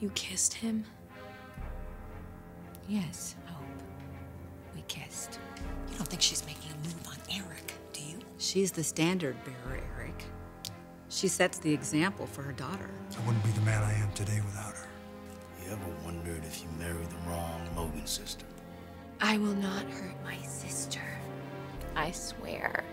You kissed him? Yes, Hope. We kissed. You don't think she's making a move on Eric, do you? She's the standard bearer, Eric. She sets the example for her daughter. I wouldn't be the man I am today without her. You ever wondered if you married the wrong Logan sister? I will not hurt my sister. I swear.